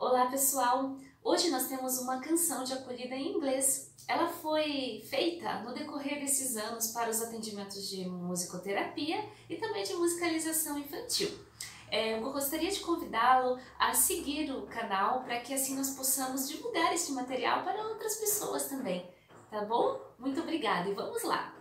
Olá pessoal! Hoje nós temos uma canção de acolhida em inglês. Ela foi feita no decorrer desses anos para os atendimentos de musicoterapia e também de musicalização infantil. É, eu gostaria de convidá-lo a seguir o canal para que assim nós possamos divulgar este material para outras pessoas também, tá bom? Muito obrigada e vamos lá!